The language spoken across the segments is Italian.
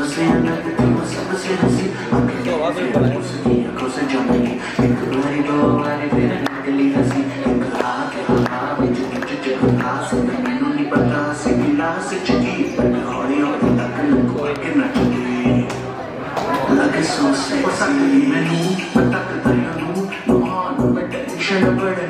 Sembra se andate prima, sembra se non si Anche lì non si è possedire, cosa già da lì Mentre non dollari, vero, anche lì da sì Ancora che parlava, e giù giù giù giù là per me non li parlassi, di là se c'è chi Per me fuori ho da che non cuore che non c'è chi La che sono sexy, passate di menù Attaccate da menù, no, non mettete in scena per me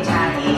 I'm Italian.